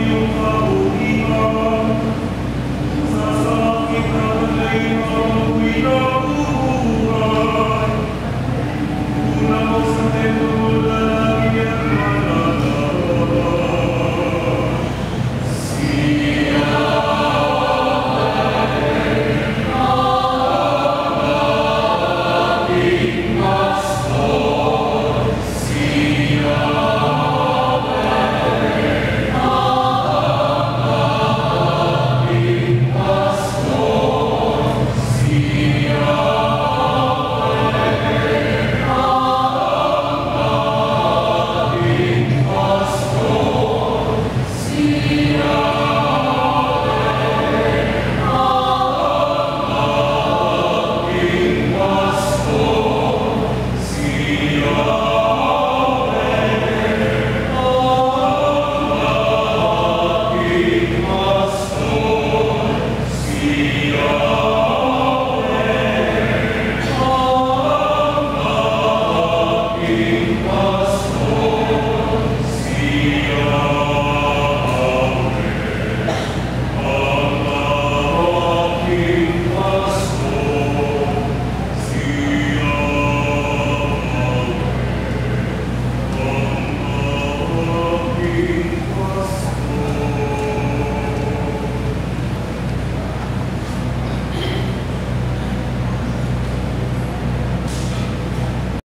Senhor.